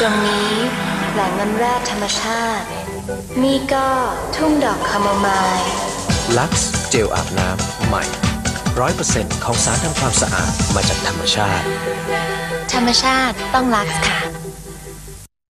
ตรงนี้แหล่งน้ำแร่ธรรมชาติ นี่ก็ทุ่งดอกคาโมไมล์ลักซ์เจลอาบน้ำใหม่ร้อยเปอร์เซ็นต์ของสารทำความสะอาดมาจากธรรมชาติ ธรรมชาติต้องลักซ์ค่ะ